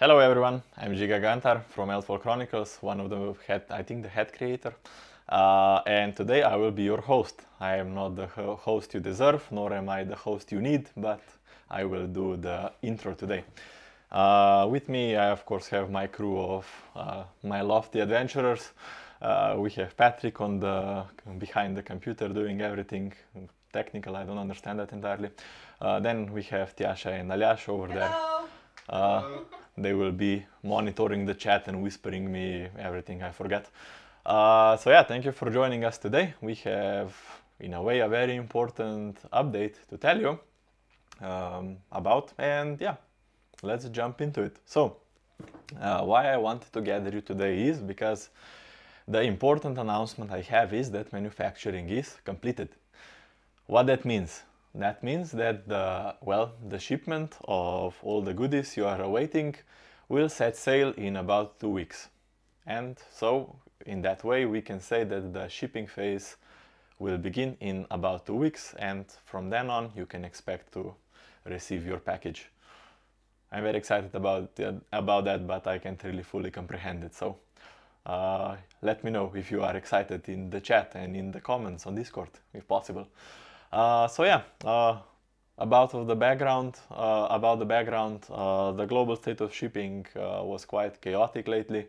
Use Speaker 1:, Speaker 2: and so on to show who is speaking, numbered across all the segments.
Speaker 1: Hello everyone, I'm Giga Gantar from Eldfall Chronicles, one of the head, I think the head creator. Uh, and today I will be your host. I am not the host you deserve, nor am I the host you need, but I will do the intro today. Uh, with me, I of course have my crew of uh, my lofty adventurers. Uh, we have Patrick on the behind the computer doing everything technical. I don't understand that entirely. Uh, then we have Tiasha and Alyash over
Speaker 2: Hello.
Speaker 1: there. They will be monitoring the chat and whispering me everything I forget. Uh, so yeah, thank you for joining us today. We have, in a way, a very important update to tell you um, about, and yeah, let's jump into it. So, uh, why I wanted to gather you today is because the important announcement I have is that manufacturing is completed. What that means? That means that the, well, the shipment of all the goodies you are awaiting will set sail in about two weeks. And so in that way we can say that the shipping phase will begin in about two weeks and from then on you can expect to receive your package. I'm very excited about, uh, about that, but I can't really fully comprehend it. So uh, let me know if you are excited in the chat and in the comments on Discord, if possible. Uh, so yeah, uh, about the background, uh, about the background, uh, the global state of shipping uh, was quite chaotic lately,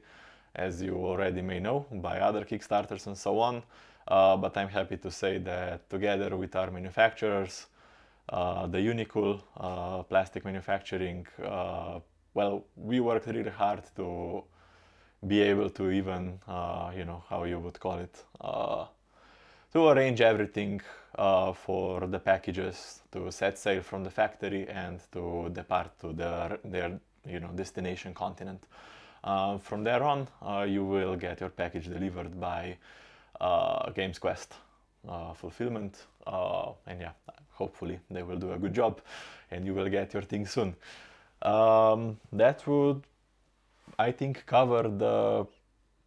Speaker 1: as you already may know by other Kickstarters and so on. but I'm happy to say that together with our manufacturers, the Unicool plastic manufacturing, well, we worked really hard to be able to even, you know, how you would call it, to arrange everything uh, for the packages to set sail from the factory and to depart to their, their you know, destination continent. Uh, from there on, uh, you will get your package delivered by uh, Games Quest uh, fulfillment, uh, and yeah, hopefully they will do a good job, and you will get your thing soon. Um, that would, I think, cover the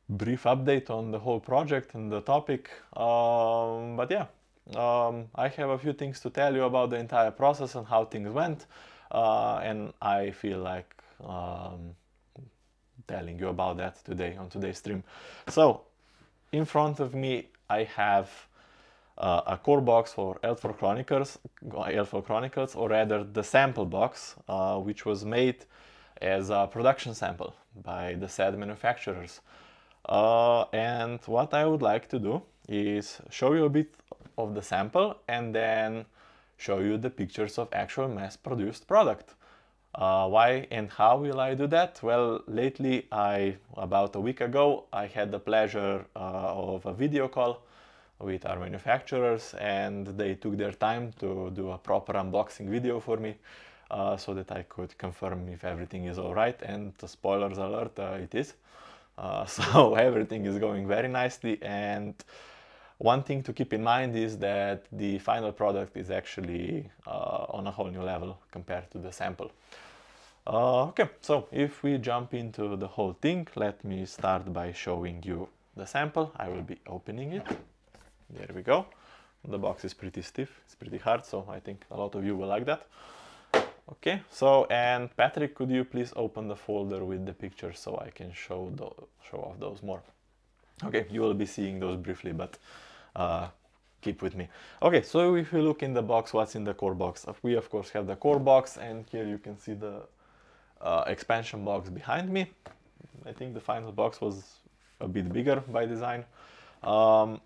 Speaker 1: brief update on the whole project and the topic. Um, but yeah, um, I have a few things to tell you about the entire process and how things went. Uh, and I feel like um, telling you about that today on today's stream. So, in front of me, I have uh, a core box for Eldfall Chronicles, Eldfall Chronicles, or rather the sample box, uh, which was made as a production sample by the said manufacturers. Uh, and what I would like to do is show you a bit of the sample and then show you the pictures of actual mass-produced product. Uh, why and how will I do that? Well, lately, I about a week ago, I had the pleasure uh, of a video call with our manufacturers and they took their time to do a proper unboxing video for me uh, so that I could confirm if everything is alright and spoilers alert, uh, it is. Uh, so everything is going very nicely and one thing to keep in mind is that the final product is actually uh, on a whole new level compared to the sample. Uh, okay, so if we jump into the whole thing, let me start by showing you the sample. I will be opening it. There we go. The box is pretty stiff, it's pretty hard, so I think a lot of you will like that. Okay, so and Patrick, could you please open the folder with the pictures so I can show, show off those more? Okay, you will be seeing those briefly, but uh, keep with me. Okay, so if you look in the box, what's in the core box? We of course have the core box and here you can see the uh, expansion box behind me. I think the final box was a bit bigger by design. Um,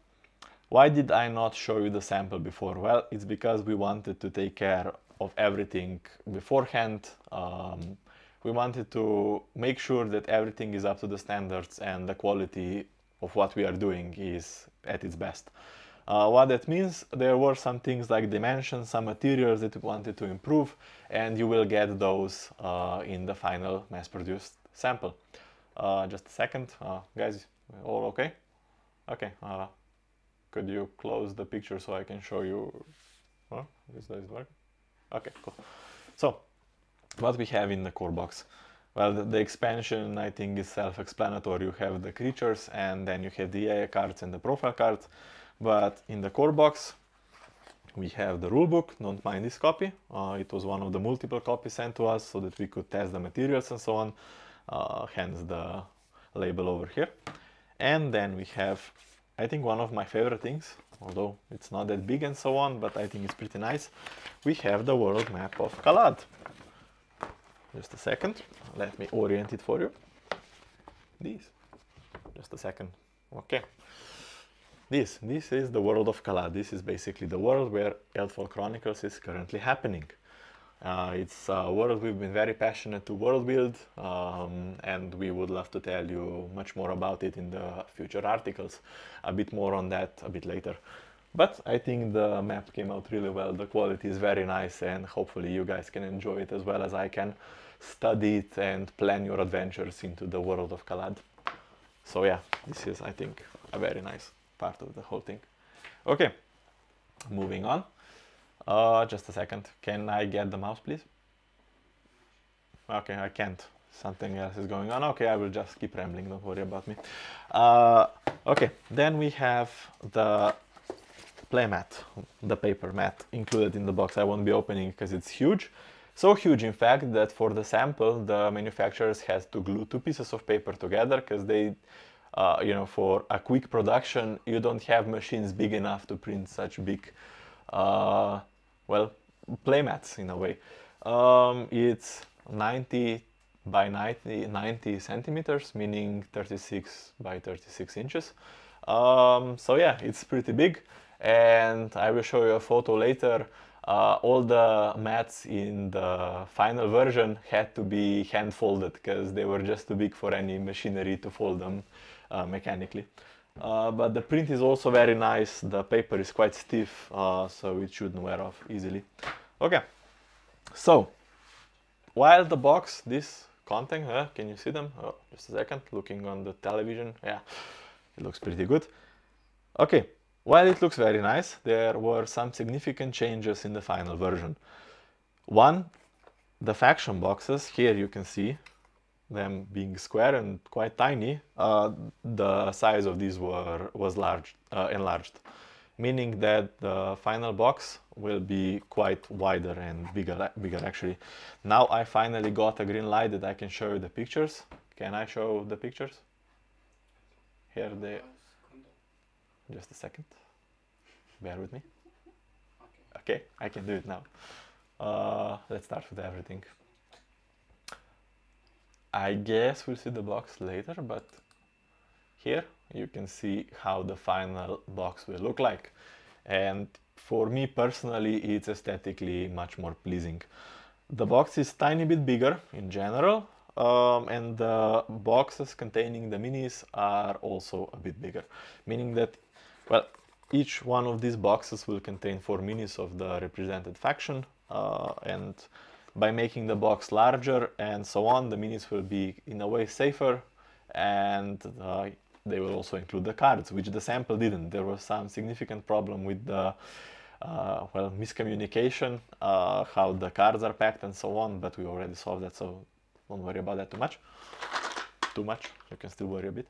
Speaker 1: why did I not show you the sample before? Well, it's because we wanted to take care of everything beforehand. Um, we wanted to make sure that everything is up to the standards and the quality of what we are doing is at its best. Uh, what that means, there were some things like dimensions, some materials that we wanted to improve, and you will get those uh, in the final mass-produced sample. Uh, just a second, uh, guys, all okay? Okay, uh, could you close the picture so I can show you? Huh? This does work? Okay, cool. So, what we have in the core box. Well, the, the, expansion I think is self-explanatory. You have the creatures and then you have the AI cards and the profile cards. But in the core box, we have the rulebook, don't mind this copy. Uh, it was one of the multiple copies sent to us so that we could test the materials and so on. uh, hence the label over here. And then we have, I think one of my favorite things, although it's not that big and so on, but I think it's pretty nice. We have the world map of Kalad. Just a second, let me orient it for you. This, just a second, okay. This, this is the world of Kalad. This is basically the world where Eldfall Chronicles is currently happening. Uh, it's a world we've been very passionate to world build um, and we would love to tell you much more about it in the future articles. A bit more on that a bit later. But I think the map came out really well. The quality is very nice and hopefully you guys can enjoy it as well as I can. Study it and plan your adventures into the world of Kalad. So yeah, this is I think a very nice part of the whole thing. Okay, moving on. Uh, just a second. Can I get the mouse, please? Okay, I can't. Something else is going on. Okay, I will just keep rambling. Don't worry about me. Uh, okay, then we have the playmat, the paper mat included in the box. I won't be opening because it's huge. So huge, in fact, that for the sample, the manufacturers had to glue two pieces of paper together because they, uh, you know, for a quick production, you don't have machines big enough to print such big uh, well, playmats in a way. Um, it's 90 by 90, 90 centimeters, meaning 36 by 36 inches. Um, so yeah, it's pretty big and I will show you a photo later. Uh, all the mats in the final version had to be hand folded because they were just too big for any machinery to fold them uh, mechanically. Uh, but the print is also very nice. The paper is quite stiff, uh, so it shouldn't wear off easily. Okay, so while the box, this content, can you see them? Oh, just a second, looking on the television, yeah, it looks pretty good. Okay, while it looks very nice, there were some significant changes in the final version. One, the faction boxes, here you can see, them being square and quite tiny, uh, the size of these were was large, uh, enlarged, meaning that the final box will be quite wider and bigger, bigger actually. Now I finally got a green light that I can show you the pictures. Can I show the pictures? Here they... Just a second. Bear with me. Okay, I can do it now. Uh, let's start with everything. I guess we'll see the box later, but here you can see how the final box will look like. And for me personally, it's aesthetically much more pleasing. The box is tiny bit bigger in general, um, and the boxes containing the minis are also a bit bigger, meaning that, well, each one of these boxes will contain four minis of the represented faction, uh, and by making the box larger and so on, the minis will be in a way safer and uh, they will also include the cards, which the sample didn't. There was some significant problem with the uh, well miscommunication, uh, how the cards are packed and so on, but we already solved that, so don't worry about that too much. Too much, you can still worry a bit.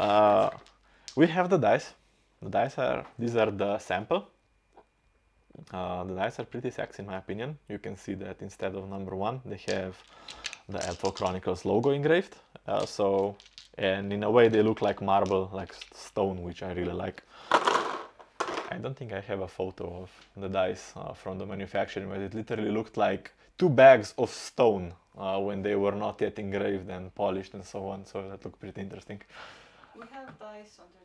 Speaker 1: Uh, we have the dice. The dice are, these are the sample uh, the dice are pretty sexy in my opinion. You can see that instead of number one, they have the Eldfall Chronicles logo engraved. Uh, so, and in a way they look like marble, like stone, which I really like. I don't think I have a photo of the dice uh, from the manufacturing, but it literally looked like two bags of stone uh, when they were not yet engraved and polished and so on. So that looked pretty interesting.
Speaker 2: We have dice under the.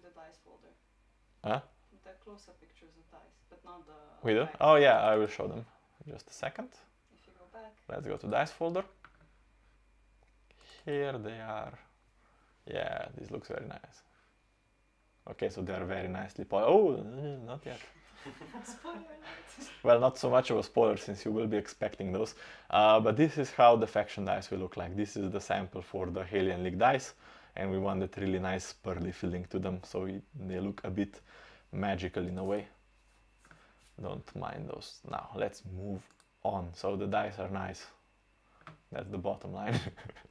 Speaker 1: Huh?
Speaker 2: The close-up pictures of dice, but not the.
Speaker 1: We do?
Speaker 2: dice.
Speaker 1: Oh yeah, I will show them. Just a second.
Speaker 2: If you go back.
Speaker 1: Let's go to dice folder. Here they are. Yeah, this looks very nice. Okay, so they are very nicely polished. Oh, uh, not yet. Well, not so much of a spoiler since you will be expecting those. Uh, but this is how the faction dice will look like. This is the sample for the Hellion League dice. And we want that really nice pearly feeling to them so it, they look a bit magical in a way. Don't mind those. Now, let's move on. So the dice are nice. That's the bottom line.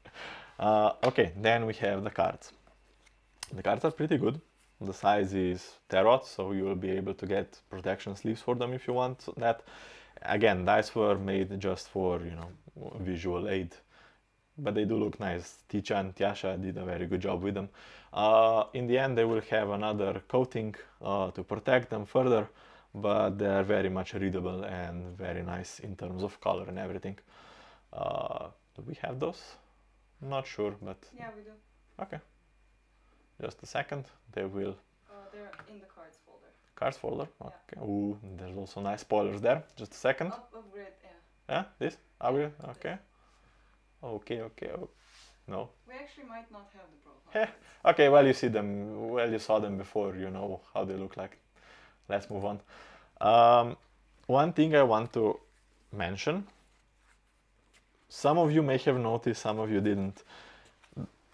Speaker 1: uh, okay, then we have the cards. The cards are pretty good. The size is tarot, so you will be able to get protection sleeves for them if you want that. Again, dice were made just for, you know, visual aid. But they do look nice. Ticha and Tiasha did a very good job with them. Uh, in the end, they will have another coating uh, to protect them further, but they are very much readable and very nice in terms of color and everything. Uh, do we have those? Not sure, but
Speaker 2: Yeah, we do.
Speaker 1: okay. Just a second. They will
Speaker 2: Uh, they're in the cards folder.
Speaker 1: cards folder.
Speaker 2: Yeah.
Speaker 1: Okay. Ooh, there's also nice spoilers there. Just a second.
Speaker 2: Up, upgrade, yeah.
Speaker 1: Yeah, this? We? Okay. Okay, okay. Oh. No.
Speaker 2: We actually might not have the pro.
Speaker 1: Yeah. Okay, well, you see them, well, you saw them before, you know how they look like. Let's move on. Um, one thing I want to mention some of you may have noticed, some of you didn't.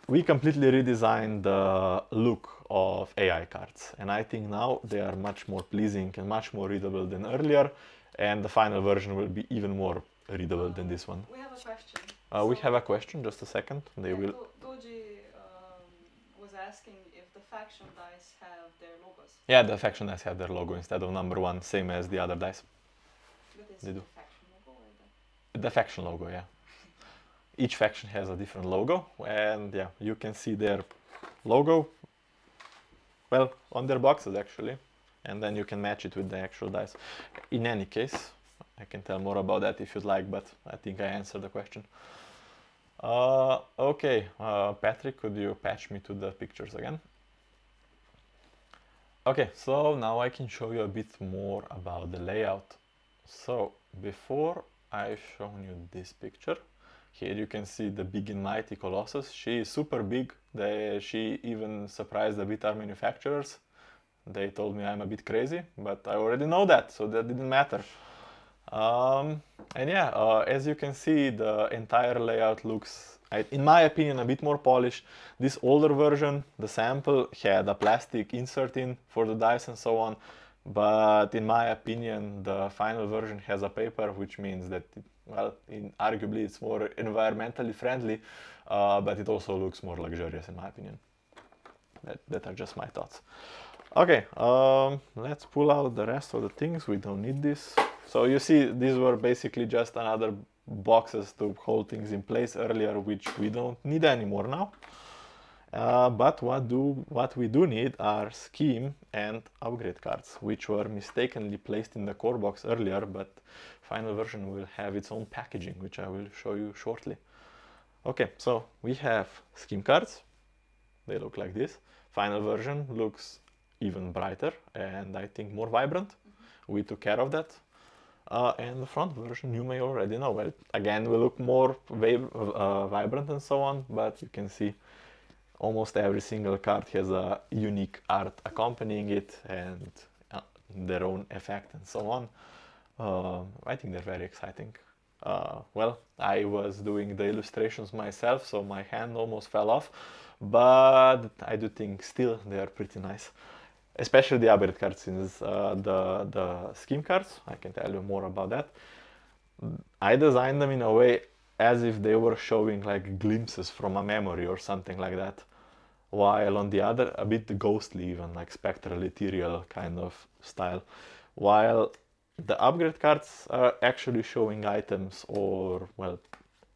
Speaker 1: We completely redesigned the look of AI cards, and I think now they are much more pleasing and much more readable than earlier, and the final version will be even more readable than this one.
Speaker 2: We have a question.
Speaker 1: Uh, we have a question, just a second. They
Speaker 2: Yeah,
Speaker 1: will.
Speaker 2: Do- Doji um, was asking if the faction dice have their logos.
Speaker 1: Yeah, the faction dice have their logo instead of number one, same as the other dice.
Speaker 2: But is
Speaker 1: They
Speaker 2: it
Speaker 1: do.
Speaker 2: the faction logo. The
Speaker 1: faction logo, yeah. Each faction has a different logo, and yeah, you can see their logo, well, on their boxes actually, and then you can match it with the actual dice. In any case, I can tell more about that if you'd like, but I think I answered the question. Uh, okay, uh, Patrick, could you patch me to the pictures again? Okay, so now I can show you a bit more about the layout. So before I've shown you this picture, here you can see the big and mighty Colossus. She is super big. They, she even surprised the Vitar manufacturers. They told me I'm a bit crazy, but I already know that, so that didn't matter. Um, and yeah, uh, as you can see, the entire layout looks, in my opinion, a bit more polished. This older version, the sample, had a plastic insert in for the dice and so on. But in my opinion, the final version has a paper, which means that, it, well, in, arguably it's more environmentally friendly, uh, but it also looks more luxurious, in my opinion. That, that are just my thoughts. Okay, um, let's pull out the rest of the things. We don't need this. So you see, these were basically just another boxes to hold things in place earlier, which we don't need anymore now. Uh, but what do what we do need are scheme and upgrade cards, which were mistakenly placed in the core box earlier, but final version will have its own packaging, which I will show you shortly. Okay, so we have scheme cards. They look like this. Final version looks even brighter and I think more vibrant. We took care of that. Uh, and the front version you may already know. Well, again, will look more uh, vibrant and so on, but you can see almost every single card has a unique art accompanying it and uh, their own effect and so on. Uh, I think they're very exciting. Uh, well, I was doing the illustrations myself, so my hand almost fell off, but I do think still they are pretty nice. Especially the upgrade cards, since uh, the the scheme cards. I can tell you more about that. I designed them in a way as if they were showing like glimpses from a memory or something like that while on the other a bit ghostly even like spectral ethereal kind of style while the upgrade cards are actually showing items or well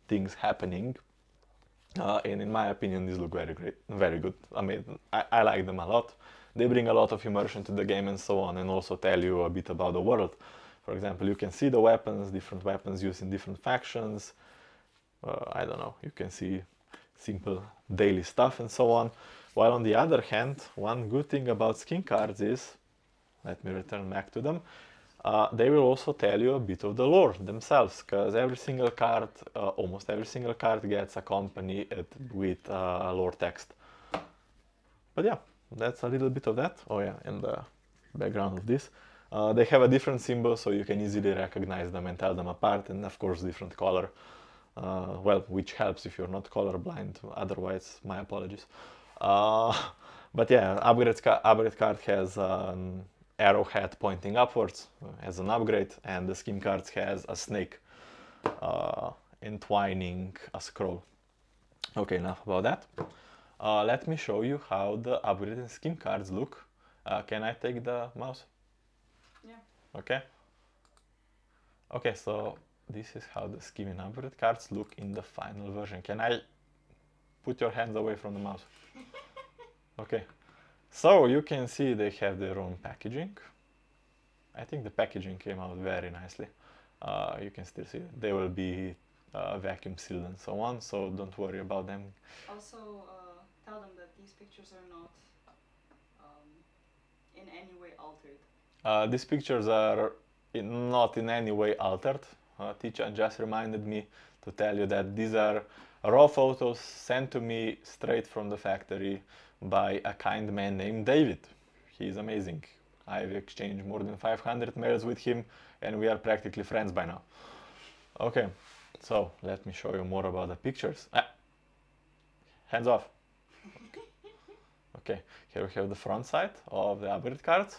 Speaker 1: things happening uh, and in my opinion these look very great very good i mean I, I like them a lot they bring a lot of immersion to the game and so on and also tell you a bit about the world for example you can see the weapons different weapons used in different factions uh, i don't know you can see simple daily stuff and so on. While on the other hand, one good thing about scheme cards is, let me return back to them, uh, they will also tell you a bit of the lore themselves, because every single card, uh, almost every single card gets accompanied with uh, lore text. But yeah, that's a little bit of that. Oh yeah, and the background of this. Uh, they have a different symbol, so you can easily recognize them and tell them apart, and of course different color. Uh, well, which helps if you're not colorblind. Otherwise, my apologies. Uh, but yeah, upgrade, ca- upgrade card has an arrowhead pointing upwards uh, as an upgrade, and the scheme cards has a snake uh, entwining a scroll. Okay, enough about that. Uh, let me show you how the upgrade and scheme cards look. Uh, can I take the mouse?
Speaker 2: Yeah.
Speaker 1: Okay. Okay, so this is how the scheme upgrade cards look in the final version. Can I put your hands away from the mouse? okay. So you can see they have their own packaging. I think the packaging came out very nicely. Uh, you can still see it. they will be uh, vacuum sealed and so on, so don't worry about them.
Speaker 2: Also, uh, tell them that these pictures are not um, in any way altered.
Speaker 1: Uh, these pictures are in, not in any way altered. Uh, Tichan just reminded me to tell you that these are raw photos sent to me straight from the factory by a kind man named David. He is amazing. I've exchanged more than 500 mails with him and we are practically friends by now. Okay, so let me show you more about the pictures. Ah, hands off. Okay, here we have the front side of the upgrade cards.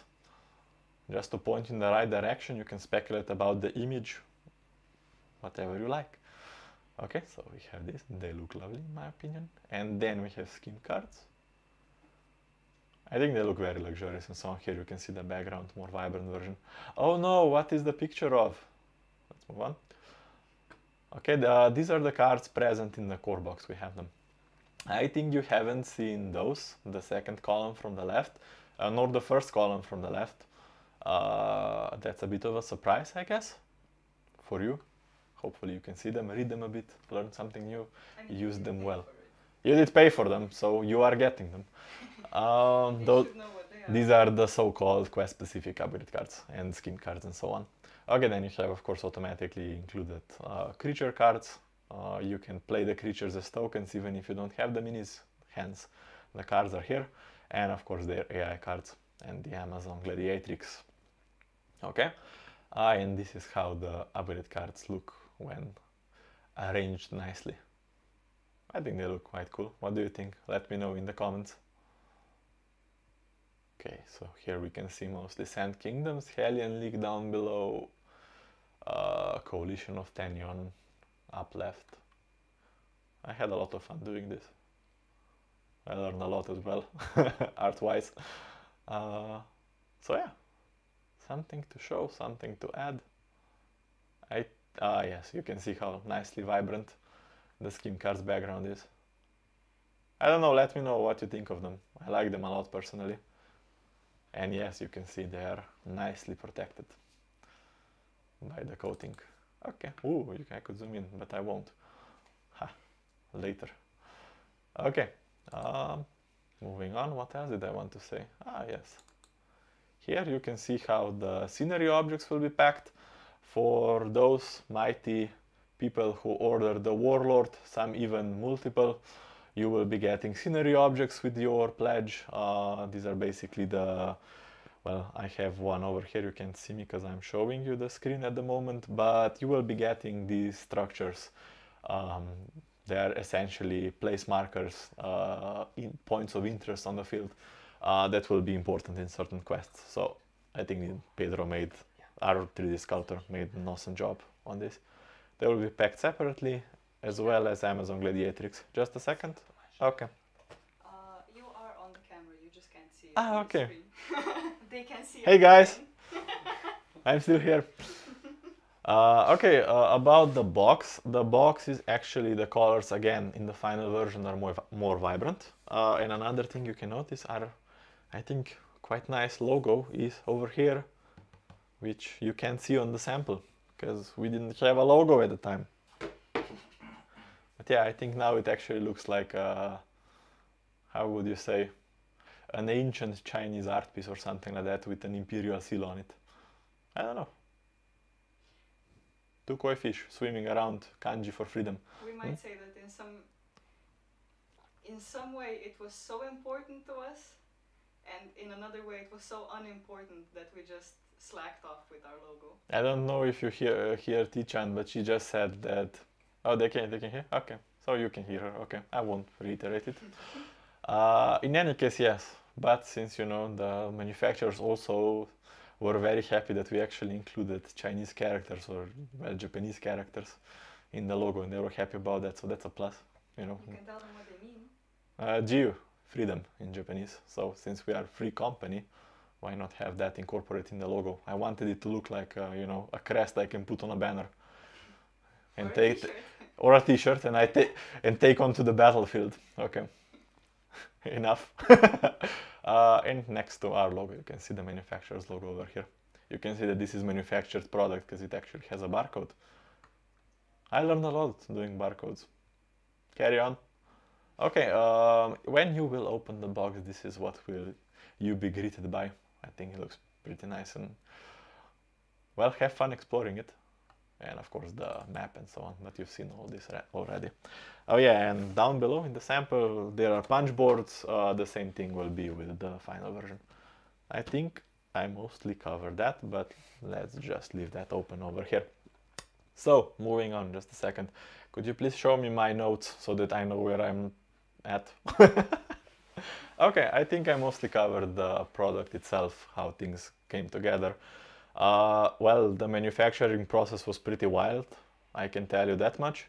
Speaker 1: Just to point in the right direction, you can speculate about the image, whatever you like. Okay, so we have this, they look lovely in my opinion. And then we have scheme cards. I think they look very luxurious and so on. Here you can see the background, more vibrant version. Oh no, what is the picture of? Let's move on. Okay, the, these are the cards present in the core box, we have them. I think you haven't seen those, the second column from the left, uh, nor the first column from the left. Uh, that's a bit of a surprise, I guess, for you. Hopefully you can see them, read them a bit, learn something new,
Speaker 2: I mean,
Speaker 1: use them well. You did pay for them, so you are getting them. Um,
Speaker 2: They
Speaker 1: those,
Speaker 2: should know what they are.
Speaker 1: these are the so-called quest-specific upgrade cards and scheme cards and so on. Okay, then you have, of course, automatically included uh, creature cards. Uh, you can play the creatures as tokens even if you don't have them in his hands. The cards are here, and of course their AI cards and the Amazon Gladiatrix. Okay, uh, and this is how the upgrade cards look when arranged nicely. I think they look quite cool. What do you think? Let me know in the comments. Okay, so here we can see mostly Sand Kingdoms, Hellion League down below, uh, Coalition of Tenyon up left. I had a lot of fun doing this. I learned a lot as well, art-wise. Uh, so yeah, something to show, something to add. I ah yes, you can see how nicely vibrant the scheme cards background is. I don't know, let me know what you think of them. I like them a lot personally. And yes, you can see they are nicely protected by the coating. Okay, ooh, you can, I could zoom in, but I won't. Ha, later. Okay, um, moving on, what else did I want to say? Ah, yes. Here you can see how the scenery objects will be packed for those mighty people who order the warlord, some even multiple. You will be getting scenery objects with your pledge. Uh, these are basically the, well, I have one over here. You can't see me because I'm showing you the screen at the moment, but you will be getting these structures. Um, they are essentially place markers, uh, in points of interest on the field uh, that will be important in certain quests. So I think Pedro made, our 3D sculptor made an awesome job on this. They will be packed separately as well as Amazon Gladiatrix. Just a second. Okay.
Speaker 2: Uh, you are on the camera, you just can't see it.
Speaker 1: Ah, okay.
Speaker 2: screen. They can see
Speaker 1: Hey, guys. I'm still here. Uh, okay, uh, about the box. The box is actually the colors again in the final version are more more vibrant. Uh, and another thing you can notice are, I think, quite nice logo is over here, which you can't see on the sample because we didn't have a logo at the time. But yeah, I think now it actually looks like a, how would you say, an ancient Chinese art piece or something like that with an imperial seal on it. I don't know. Two koi fish swimming around kanji for freedom.
Speaker 2: We might hmm? say that in some in some way it was so important to us and in another way it was so unimportant that we just slacked off with our logo.
Speaker 1: I don't know if you hear hear Tichan, but she just said that. Oh, they can they can hear. Okay, so you can hear her. Okay, I won't reiterate it. Uh, in any case, yes. But since you know the manufacturers also were very happy that we actually included Chinese characters or well Japanese characters in the logo, and they were happy about that. So that's a plus. You know,
Speaker 2: You can tell them what they mean.
Speaker 1: uh, Jiu, freedom in Japanese. So since we are a free company, why not have that incorporated in the logo? I wanted it to look like uh, you know a crest I can put on a banner. and
Speaker 2: Or
Speaker 1: take or a t-shirt and I take and take on to the battlefield. Okay, enough. uh, and next to our logo, you can see the manufacturer's logo over here. You can see that this is manufactured product because it actually has a barcode. I learned a lot doing barcodes. Carry on. Okay, um, when you will open the box, this is what will you be greeted by. I think it looks pretty nice and well, have fun exploring it. And of course the map and so on, but you've seen all this already. Oh yeah, and down below in the sample there are punch boards. Uh, the same thing will be with the final version. I think I mostly covered that, but let's just leave that open over here. So, moving on just a second. Could you please show me my notes so that I know where I'm at? okay, I think I mostly covered the product itself, how things came together. Uh, well, the manufacturing process was pretty wild, I can tell you that much.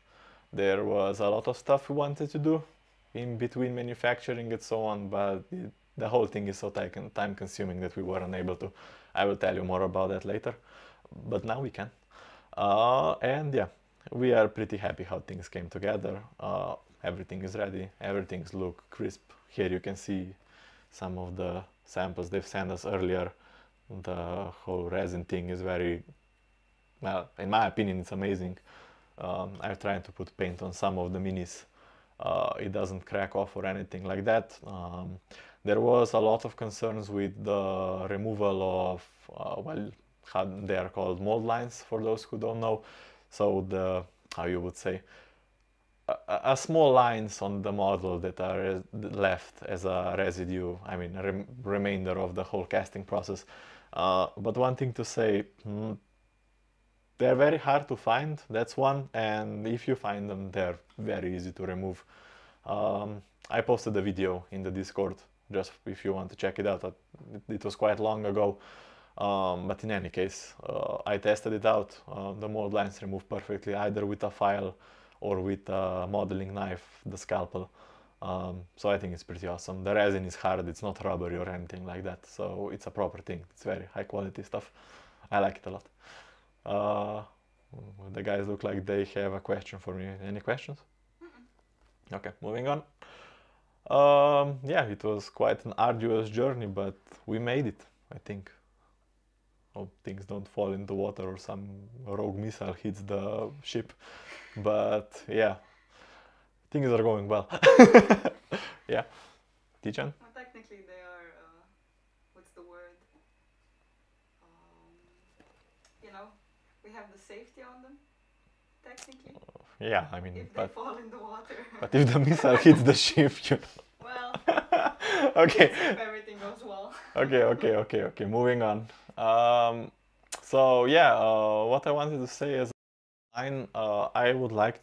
Speaker 1: There was a lot of stuff we wanted to do in between manufacturing and so on, but it, the whole thing is so time consuming that we weren't able to. I will tell you more about that later, but now we can. Uh, and yeah, we are pretty happy how things came together. Uh, everything is ready, everything's look crisp. Here you can see some of the samples they've sent us earlier. The whole resin thing is very, well, in my opinion, it's amazing. Um, I've tried to put paint on some of the minis. Uh, it doesn't crack off or anything like that. Um, there was a lot of concerns with the removal of, uh, well, they are called mold lines for those who don't know. So the, how you would say, a, a small lines on the model that are left as a residue, I mean, a rem remainder of the whole casting process. Uh, but one thing to say, mm, they're very hard to find, that's one, and if you find them, they're very easy to remove. Um, I posted a video in the Discord, just if you want to check it out. It, was quite long ago, um, but in any case, uh, I tested it out. Uh, the mold lines remove perfectly, either with a file or with a modeling knife, the scalpel. Um, so I think it's pretty awesome. The resin is hard, it's not rubbery or anything like that. So it's a proper thing. It's very high quality stuff. I like it a lot. Uh, the guys look like they have a question for me. Any questions? Okay, moving on. Um, yeah, it was quite an arduous journey, but we made it, I think. Hope things don't fall into water or some rogue missile hits the ship. But yeah, things are going well. yeah. Tijan?
Speaker 2: Well, technically, they are. Uh, what's the word? Um, you know, we have the safety on them. Technically,
Speaker 1: Yeah, I mean,
Speaker 2: if they
Speaker 1: but,
Speaker 2: fall in the water.
Speaker 1: but if the missile hits the ship, you
Speaker 2: well,
Speaker 1: okay.
Speaker 2: if everything goes well.
Speaker 1: okay, okay, okay, okay. Moving on. Um, so yeah, uh, what I wanted to say is, uh, I would like.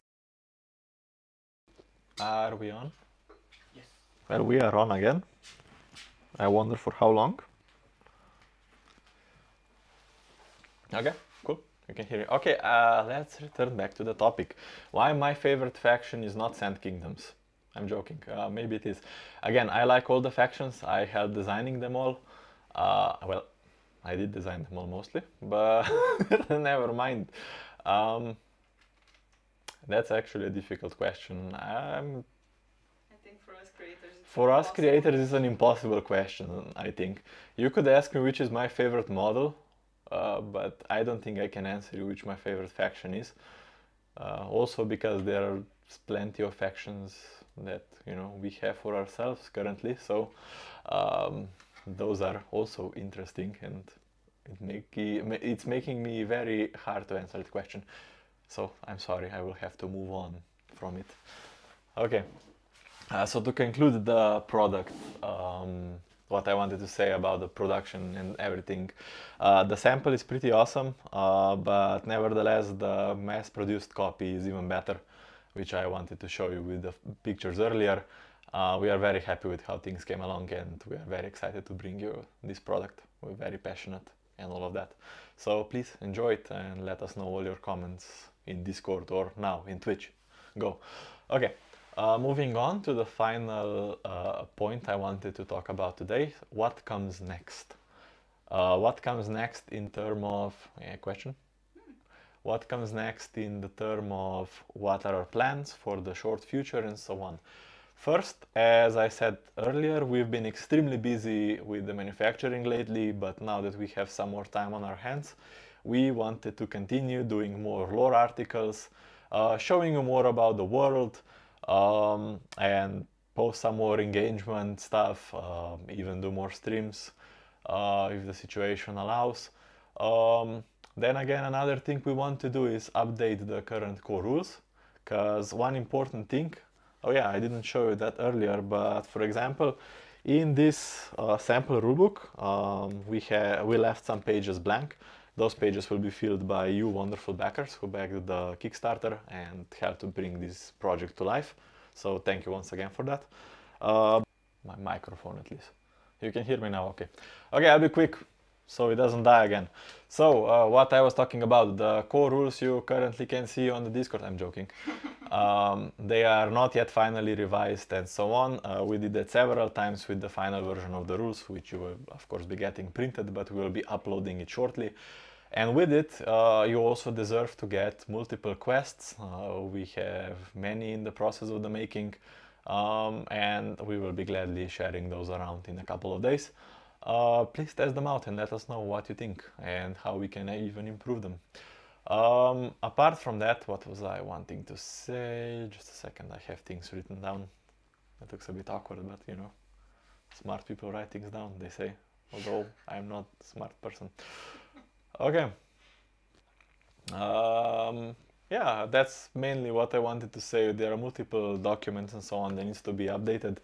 Speaker 1: Are we on?
Speaker 3: Yes.
Speaker 1: Well, we are on again. I wonder for how long. Okay, cool. You can hear it. Okay, uh, let's return back to the topic. Why my favorite faction is not Sand Kingdoms? I'm joking. Uh, maybe it is. Again, I like all the factions. I helped designing them all. Uh, well, I did design them all mostly, but never mind. Um, that's actually a difficult question. Um,
Speaker 2: I think for us creators. It's
Speaker 1: for us creators, it's an impossible question, I think. You could ask me which is my favorite model, uh, but I don't think I can answer you which my favorite faction is. Uh, also because there are plenty of factions that you know we have for ourselves currently, so um, those are also interesting and it make, it's making me very hard to answer the question. So I'm sorry, I will have to move on from it. Okay. Uh, so to conclude the product, um, what I wanted to say about the production and everything, uh, the sample is pretty awesome, uh, but nevertheless the mass-produced copy is even better, which I wanted to show you with the pictures earlier. Uh, we are very happy with how things came along and we are very excited to bring you this product. We're very passionate and all of that. So please enjoy it and let us know all your comments in Discord or now in Twitch. Go. Okay. Uh, moving on to the final uh, point I wanted to talk about today, what comes next? Uh, what comes next in term of, yeah, question? what comes next in the term of what are our plans for the short future and so on. First, as I said earlier, we've been extremely busy with the manufacturing lately, but now that we have some more time on our hands, we wanted to continue doing more lore articles, uh, showing you more about the world, um, and post some more engagement stuff, uh, even do more streams uh, if the situation allows. Um, then again, another thing we want to do is update the current core rules, because one important thing, oh yeah, I didn't show you that earlier, but for example, in this uh, sample rulebook, um, we, we left some pages blank. Those pages will be filled by you wonderful backers who backed the Kickstarter and helped to bring this project to life. So thank you once again for that. Uh, my microphone at least. You can hear me now, okay. Okay, I'll be quick so it doesn't die again. So uh, what I was talking about, the core rules you currently can see on the Discord, I'm joking. um, they are not yet finally revised and so on. Uh, we did that several times with the final version of the rules, which you will of course be getting printed, but we will be uploading it shortly. And with it, uh, you also deserve to get multiple quests. Uh, we have many in the process of the making, um, and we will be gladly sharing those around in a couple of days. Uh, please test them out and let us know what you think and how we can even improve them. Um, apart from that, what was I wanting to say? Just a second, I have things written down. It looks a bit awkward, but you know, smart people write things down, they say, although I'm not a smart person. Okay. Um, yeah, that's mainly what I wanted to say. There are multiple documents and so on that needs to be updated.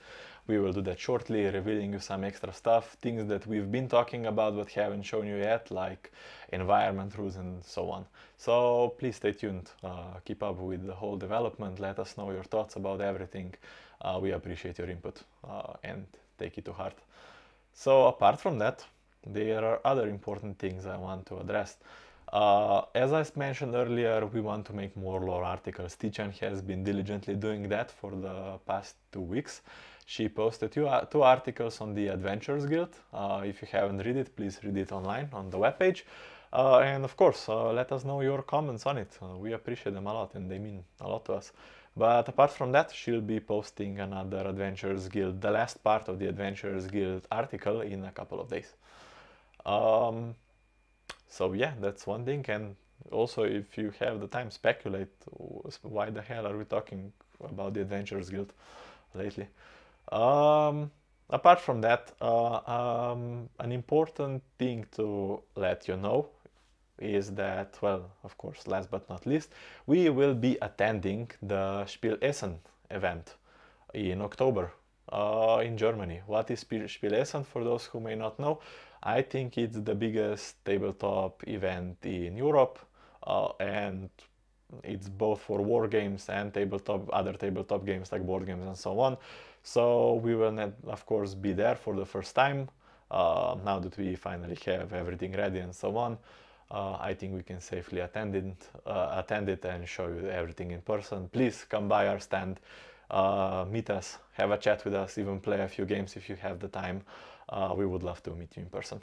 Speaker 1: We will do that shortly, revealing you some extra stuff, things that we've been talking about but haven't shown you yet, like environment rules and so on. So please stay tuned, uh, keep up with the whole development, let us know your thoughts about everything. Uh, we appreciate your input uh, and take it to heart. So apart from that, there are other important things I want to address. Uh, as I mentioned earlier, we want to make more lore articles. Tichan has been diligently doing that for the past two weeks. She posted two, uh, two articles on the Adventurers Guild. Uh, if you haven't read it, please read it online on the webpage. Uh, and of course, uh, let us know your comments on it. We appreciate them a lot and they mean a lot to us. But apart from that, she'll be posting another Adventurers Guild, the last part of the Adventurers Guild article in a couple of days. Um, so yeah, that's one thing. And also, if you have the time, speculate why the hell are we talking about the Adventurers Guild lately? Um, apart from that, uh, um, an important thing to let you know is that, well, of course, last but not least, we will be attending the Spiel Essen event in October uh, in Germany. What is Spiel Essen for those who may not know? I think it's the biggest tabletop event in Europe uh, and it's both for war games and tabletop other tabletop games like board games and so on. So we will not, of course be there for the first time uh, now that we finally have everything ready and so on. Uh, I think we can safely attend it, uh, attend it and show you everything in person. Please come by our stand, uh, meet us, have a chat with us, even play a few games if you have the time we would love to meet you in person.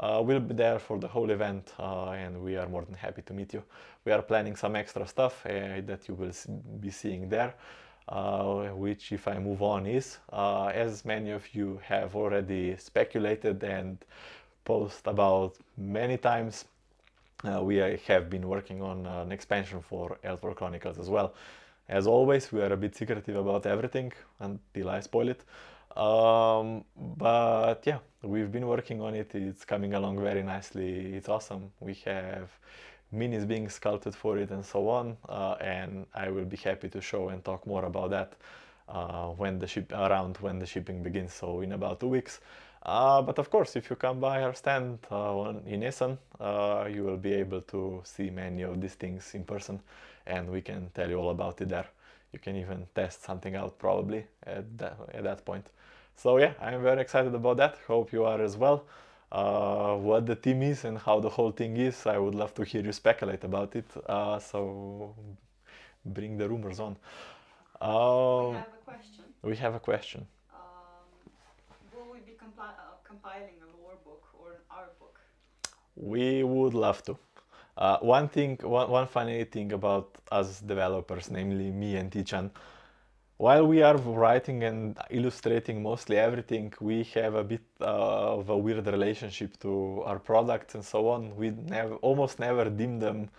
Speaker 1: Uh, we'll be there for the whole event uh, and we are more than happy to meet you. We are planning some extra stuff uh, that you will be seeing there, uh, which if I move on is, uh, as many of you have already speculated and post about many times, we have been working on an expansion for Eldfall Chronicles as well. As always, we are a bit secretive about everything until I spoil it. Um, but yeah, we've been working on it. It's coming along very nicely. It's awesome. We have minis being sculpted for it and so on. Uh, and I will be happy to show and talk more about that uh, when the ship around when the shipping begins. So in about two weeks. Uh, but of course, if you come by our stand uh, in Essen, uh, you will be able to see many of these things in person, and we can tell you all about it there. You can even test something out probably at that, at that point. So yeah, I'm very excited about that. Hope you are as well. Uh, what the team is and how the whole thing is, I would love to hear you speculate about it. Uh, so bring the rumors on.
Speaker 2: Uh, we have a question.
Speaker 1: We have a question.
Speaker 2: Um, will we be compi uh, compiling a lore book or an art book?
Speaker 1: We would love to. Uh, one thing, one, one funny thing about us developers, namely me and Tichan, while we are writing and illustrating mostly everything, we have a bit uh, of a weird relationship to our products and so on. We never, almost never deem them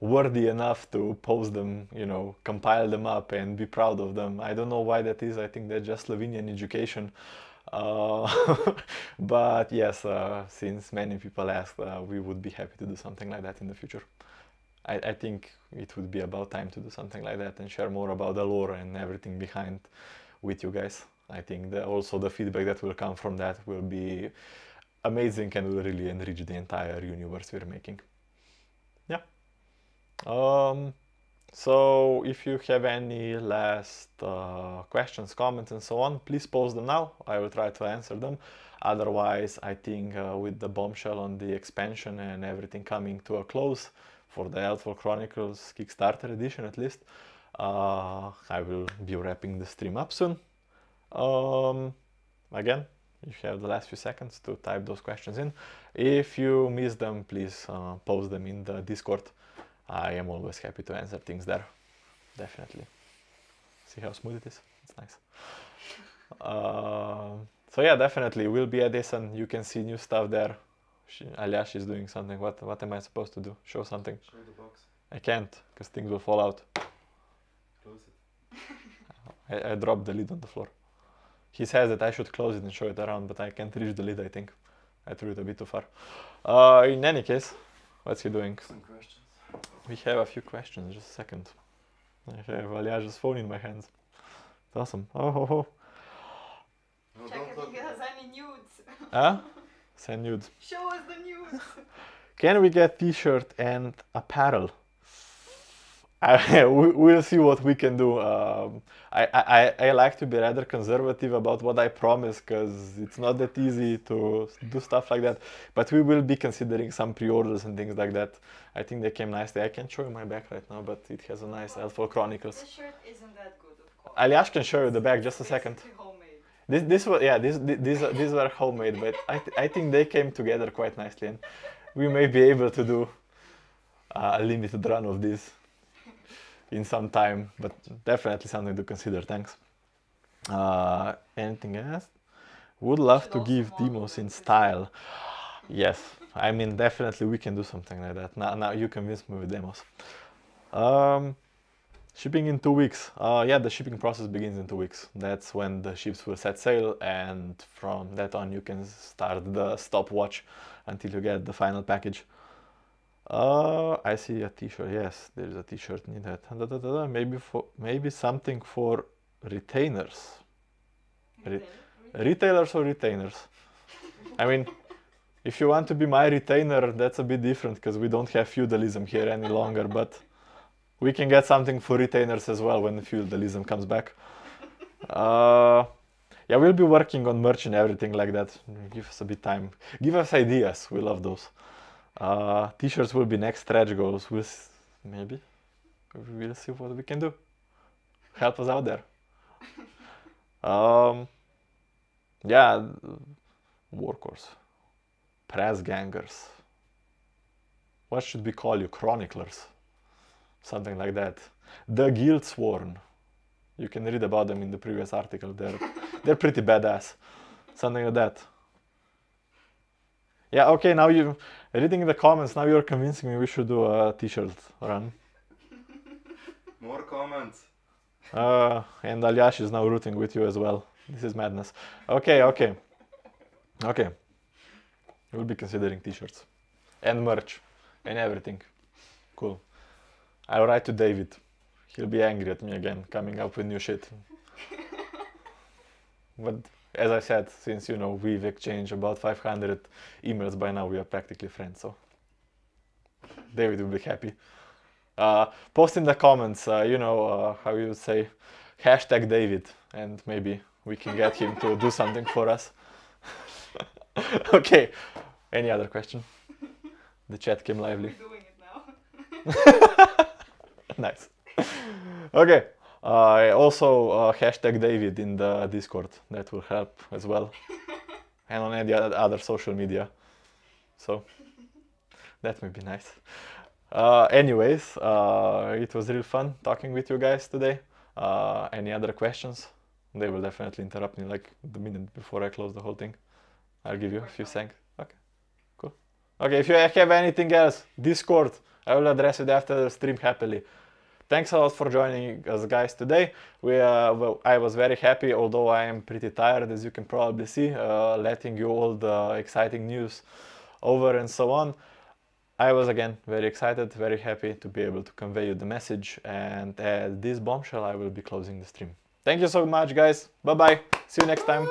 Speaker 1: worthy enough to post them, you know, compile them up and be proud of them. I don't know why that is. I think that's just Slovenian education. Uh, but yes, uh, since many people asked, uh, we would be happy to do something like that in the future. I, I, think it would be about time to do something like that and share more about the lore and everything behind with you guys. I think that also the feedback that will come from that will be amazing and will really enrich the entire universe we're making. Yeah. Um, so if you have any last uh, questions, comments and so on, please post them now. I will try to answer them. Otherwise, I think uh, with the bombshell on the expansion and everything coming to a close for the Eldfall Chronicles Kickstarter edition at least, uh, I will be wrapping the stream up soon. Um, again, you have the last few seconds to type those questions in. If you miss them, please uh, post them in the Discord. I am always happy to answer things there. Definitely. See how smooth it is? It's nice. Uh, so yeah, definitely we'll be at this and you can see new stuff there. She, Aliash is doing something. What what am I supposed to do? Show something.
Speaker 3: Show the box.
Speaker 1: I can't because things will fall out.
Speaker 3: Close it.
Speaker 1: I, I dropped the lid on the floor. He says that I should close it and show it around, but I can't reach the lid. I think I threw it a bit too far. Uh, in any case, what's he doing?
Speaker 3: Some questions.
Speaker 1: We have a few questions. Just a second. I have Aliash's phone in my hands. It's awesome. Oh ho ho.
Speaker 3: No,
Speaker 2: Check if he has any nudes.
Speaker 1: Huh? Send nudes.
Speaker 2: Show us the nudes.
Speaker 1: Can we get t-shirt and apparel? I, we'll see what we can do. Um, I, I, I like to be rather conservative about what I promise because it's not that easy to do stuff like that. But we will be considering some pre-orders and things like that. I think they came nicely. I can't show you my back right now, but it has a nice Eldfall Chronicles.
Speaker 2: This shirt isn't that good, of course.
Speaker 1: Aliash can show you the back just a second.
Speaker 2: homemade.
Speaker 1: This, this was yeah, this, thi- these, these were homemade, but I, th- I think they came together quite nicely, and we may be able to do uh, a limited run of this in some time, but definitely something to consider. Thanks. Uh, anything else? Would love to give demos in style. Yes, I mean definitely we can do something like that. Now, now you convinced me with demos. Um, Shipping in two weeks. Uh, yeah, the shipping process begins in two weeks. That's when the ships will set sail, and from that on, you can start the stopwatch until you get the final package. Uh, I see a T-shirt. Yes, there's a T-shirt needed. Da, da, da. Maybe for maybe something for retainers, Re- retailers or retainers. I mean, if you want to be my retainer, that's a bit different because we don't have feudalism here any longer. But we can get something for retainers as well when feudalism comes back. Uh, yeah, we'll be working on merch and everything like that. Give us a bit time. Give us ideas. We love those. Uh, t-shirts will be next stretch goals. We'll s- maybe we'll see what we can do. Help us out there. Um, yeah, workers, press gangers. What should we call you? Chroniclers, something like that. The Guild Sworn. You can read about them in the previous article. They're they're pretty badass. Something like that. Yeah. Okay. Now you reading the comments. Now you're convincing me we should do a t-shirt run.
Speaker 3: More comments.
Speaker 1: Uh, and Aliash is now rooting with you as well. This is madness. Okay, okay. Okay. We'll be considering t-shirts and merch and everything. Cool. I'll write to David. He'll be angry at me again, coming up with new shit. but as I said, since you know we've exchanged about 500 emails by now, we are practically friends. So David will be happy. Uh, post in the comments, uh, you know, uh, how you would say, hashtag David, and maybe we can get him to do something for us. okay, any other question? The chat came lively.
Speaker 2: We're doing it now.
Speaker 1: nice. okay, uh, also uh, hashtag David in the Discord, that will help as well, and on any other social media. So that may be nice. Uh, anyways, uh, it was real fun talking with you guys today. Uh, any other questions? They will definitely interrupt me like the minute before I close the whole thing. I'll give you a few seconds. Okay, cool. Okay, if you have anything else, Discord, I will address it after the stream happily. Thanks a lot for joining us, guys, today. We, uh, well, I was very happy, although I am pretty tired, as you can probably see, uh, letting you all the exciting news over and so on. I was again very excited, very happy to be able to convey you the message. And at this bombshell, I will be closing the stream. Thank you so much, guys. Bye bye. See you next time.